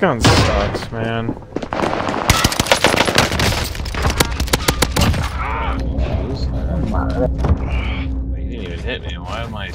gun sucks, man. You didn't even hit me. Why am I